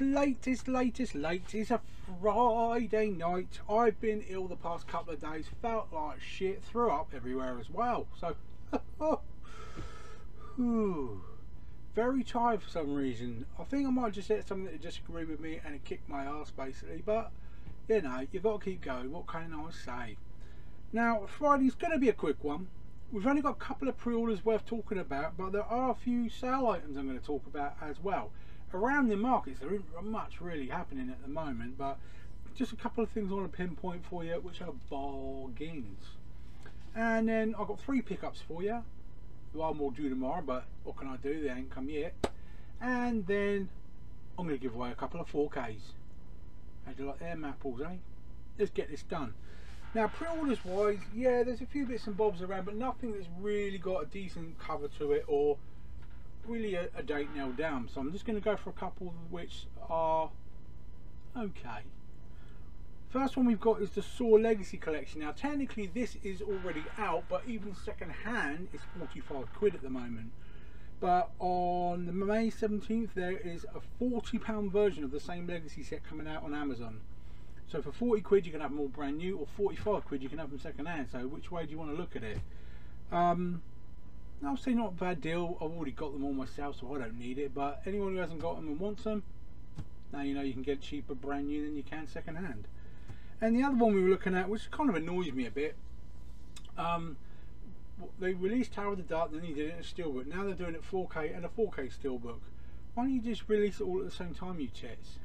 latest, latest, latest, latest. A Friday night. I've been ill the past couple of days. Felt like shit. Threw up everywhere as well. So, very tired for some reason. I think I might just hit something to disagree with me and it kicked my ass basically. But you know, you've got to keep going. What can I say? Now, Friday's going to be a quick one. We've only got a couple of pre-orders worth talking about, but there are a few sale items I'm going to talk about as well. Around the markets, there isn't much really happening at the moment, but just a couple of things I want to pinpoint for you, which are bargains. And then I've got three pickups for you. One more due tomorrow, but what can I do? They ain't come yet. And then I'm going to give away a couple of 4Ks. How do you like them apples, eh? Let's get this done. Now, pre-orders wise, yeah, there's a few bits and bobs around, but nothing that's really got a decent cover to it or really a, a date nailed down. So I'm just going to go for a couple which are okay. First one we've got is the Saw Legacy Collection. Now, technically, this is already out, but even second hand is 45 quid at the moment. But on the May 17th, there is a £40 version of the same Legacy set coming out on Amazon. So for 40 quid you can have them all brand new or 45 quid you can have them second hand. So which way do you want to look at it? Um, I'll say not a bad deal. I've already got them all myself so I don't need it. But anyone who hasn't got them and wants them, now you know you can get cheaper brand new than you can second hand. And the other one we were looking at, which kind of annoys me a bit, um, they released Howard the Duck, then they did it in a steelbook. Now they're doing it 4K and a 4K steelbook. Why don't you just release it all at the same time, you chits?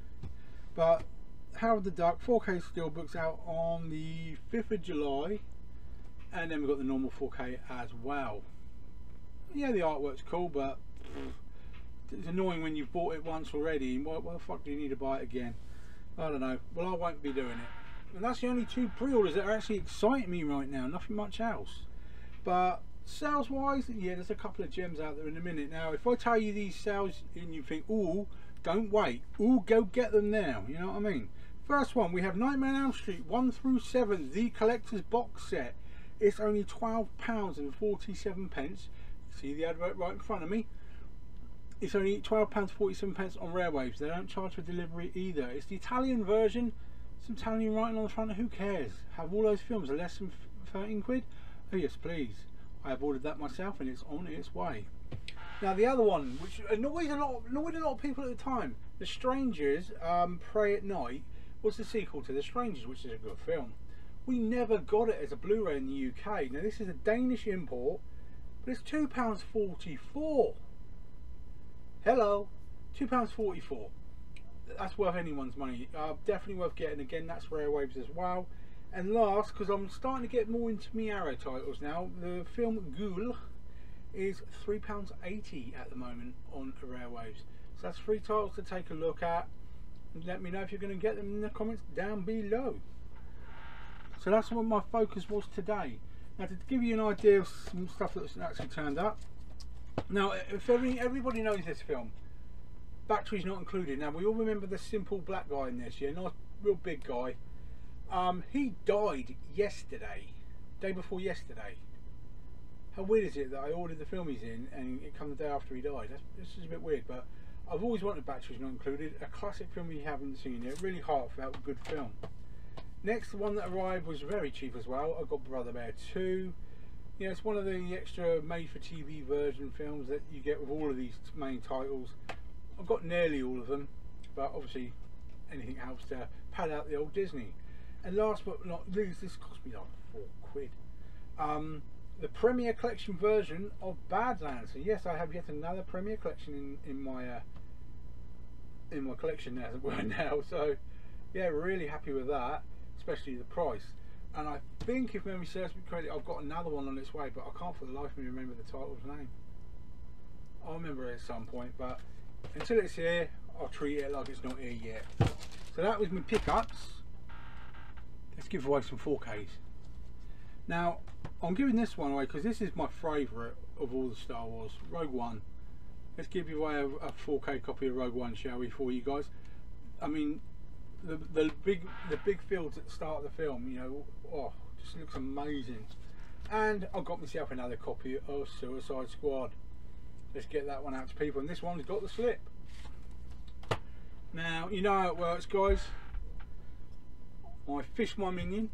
But Howard the Duck 4K Steelbooks out on the 5th of July and then we've got the normal 4K as well. Yeah, the artwork's cool, but it's annoying when you've bought it once already. Why, why the fuck do you need to buy it again? I don't know. Well, I won't be doing it. And that's the only two pre-orders that are actually exciting me right now. Nothing much else. But sales wise, yeah, there's a couple of gems out there in a minute. Now, if I tell you these sales and you think, oh, don't wait. Oh, go get them now. You know what I mean? First one, we have Nightmare on Elm Street 1 through 7, the collector's box set. It's only £12 and 47 pence. See the advert right in front of me? It's only £12 47 pence on Rarewaves. They don't charge for delivery either. It's the Italian version. Some Italian writing on the front. Who cares? Have all those films are less than 13 quid? Oh yes, please. I have ordered that myself and it's on its way. Now the other one, which annoyed a lot, annoyed a lot of people at the time, The Strangers um, Prey at Night was the sequel to The Strangers, which is a good film. We never got it as a Blu-ray in the UK. Now this is a Danish import, but it's £2.44. Hello, £2.44. That's worth anyone's money. Uh, definitely worth getting. Again, that's Rarewaves as well. And last, because I'm starting to get more into me Arrow titles now, the film Ghoul is £3.80 at the moment on Rarewaves. So that's three titles to take a look at let me know if you're going to get them in the comments down below so that's what my focus was today now to give you an idea of some stuff that's actually turned up. Now if every, everybody knows this film batteries not included. Now we all remember the simple black guy in this yeah nice real big guy. Um, he died yesterday day before yesterday. How weird is it that I ordered the film he's in and it comes the day after he died? This is a bit weird but I've always wanted Batteries Not Included, a classic film you haven't seen yet, really heartfelt, good film. Next, one that arrived was very cheap as well. I got Brother Bear 2. Yeah, it's one of the extra made-for-TV version films that you get with all of these main titles. I've got nearly all of them, but obviously anything helps to pad out the old Disney. And last but not least, this cost me like four quid. Um, the Premier Collection version of Badlands. So yes, I have yet another Premier Collection in, in my uh, in my collection as it were now. So yeah, really happy with that, especially the price. And I think if memory serves me correctly, I've got another one on its way, but I can't for the life of me remember the title's name. I'll remember it at some point, but until it's here, I'll treat it like it's not here yet. So that was my pickups. Let's give away some 4Ks. Now, I'm giving this one away because this is my favourite of all the Star Wars, Rogue One. Let's give you away a, a 4K copy of Rogue One, shall we, for you guys? I mean, the the big the big fields at the start of the film, you know, oh, just looks amazing. And I got myself another copy of Suicide Squad. Let's get that one out to people. And this one's got the slip. Now, you know how it works, guys. I fish my minion,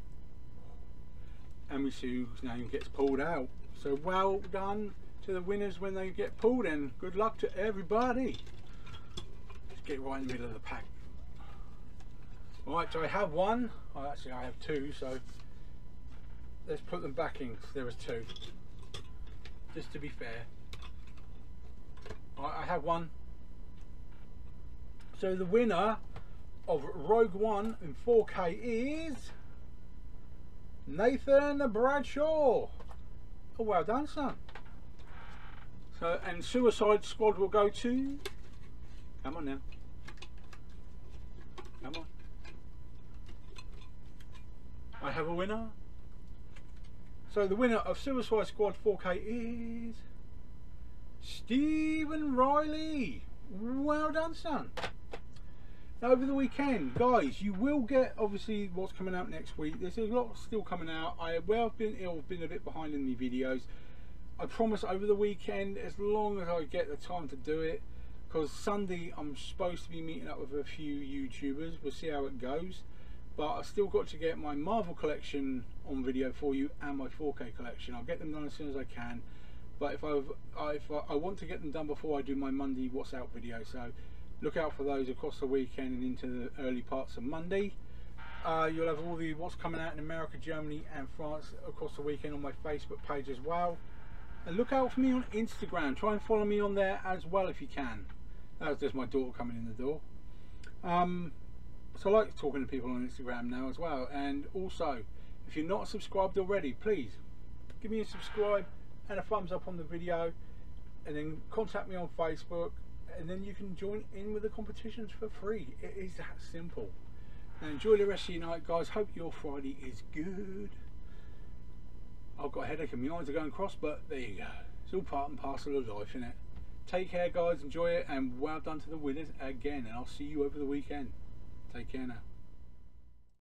and we see whose name gets pulled out. So well done to the winners when they get pulled, and good luck to everybody. Let's get right in the middle of the pack. Right, so I have one. Oh, actually, I have two. So let's put them back in. There was two, just to be fair. Right, I have one. So the winner of Rogue One in 4K is Nathan Bradshaw. Oh, well done, son. So, and Suicide Squad will go to. Come on now. Come on. I have a winner. So the winner of Suicide Squad 4K is Stephen Riley. Well done, son. Now, over the weekend, guys, you will get obviously what's coming out next week. There's a lot still coming out. I well, I've been ill, been a bit behind in the videos. I promise over the weekend, as long as I get the time to do it, because Sunday I'm supposed to be meeting up with a few YouTubers. We'll see how it goes. But I've still got to get my Marvel collection on video for you and my 4K collection. I'll get them done as soon as I can. But if I've, I, if I, I want to get them done before I do my Monday What's Out video, so look out for those across the weekend and into the early parts of Monday. Uh, you'll have all the what's coming out in America, Germany, and France across the weekend on my Facebook page as well. And look out for me on Instagram. Try and follow me on there as well if you can. That was just my daughter coming in the door. Um, so I like talking to people on Instagram now as well. And also, if you're not subscribed already, please give me a subscribe and a thumbs up on the video. And then contact me on Facebook. And then you can join in with the competitions for free. It is that simple. Now enjoy the rest of your night, guys. Hope your Friday is good. I've got a headache and my eyes are going cross, but there you go. It's all part and parcel of life, isn't it? Take care, guys. Enjoy it, and well done to the winners again. And I'll see you over the weekend. Take care now.